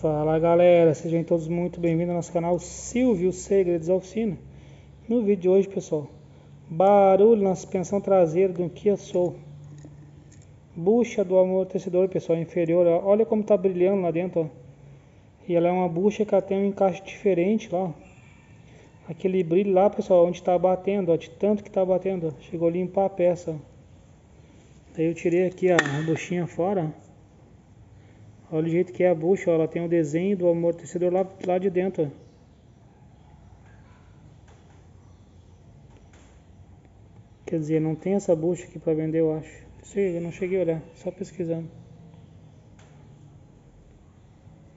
Fala galera, sejam todos muito bem-vindos ao nosso canal Silvio Segredos Oficina. No vídeo de hoje, pessoal, barulho na suspensão traseira do Kia Soul. Bucha do amortecedor, pessoal, inferior, ó. olha como tá brilhando lá dentro, ó. E ela é uma bucha que ela tem um encaixe diferente lá, ó. Aquele brilho lá, pessoal, onde tá batendo, ó, de tanto que tá batendo, ó. Chegou a limpar a peça, ó. Daí eu tirei aqui a buchinha fora, ó. Olha o jeito que é a bucha, ó, ela tem o desenho do amortecedor lá, lá de dentro. Quer dizer, não tem essa bucha aqui para vender, eu acho. eu não cheguei a olhar, só pesquisando.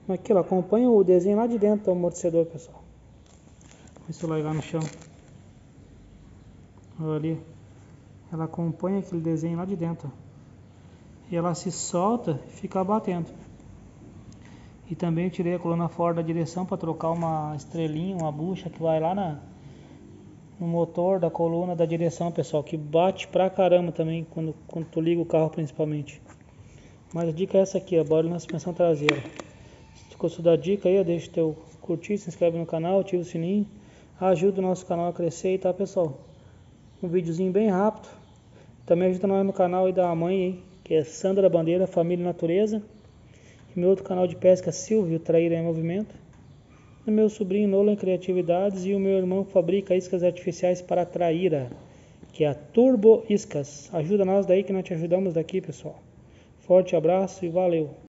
Aqui, ó, acompanha o desenho lá de dentro do amortecedor, pessoal. O celular lá no chão. Olha ali. Ela acompanha aquele desenho lá de dentro. E ela se solta e fica batendo. E também tirei a coluna fora da direção para trocar uma estrelinha, uma bucha que vai lá na, no motor da coluna da direção, pessoal, que bate pra caramba também quando, quando tu liga o carro principalmente. Mas a dica é essa aqui, a barulho na suspensão traseira. Se tu gostou da dica aí, deixa teu curtir, se inscreve no canal, ativa o sininho, ajuda o nosso canal a crescer, tá pessoal? Um videozinho bem rápido. Também ajuda nós no canal aí da mãe, hein, que é Sandra Bandeira, Família Natureza. Meu outro canal de pesca, Silvio Traíra em Movimento. O meu sobrinho Nolan Criatividades e o meu irmão fabrica iscas artificiais para traíra, que é a Turbo Iscas. Ajuda nós daí que nós te ajudamos daqui, pessoal. Forte abraço e valeu!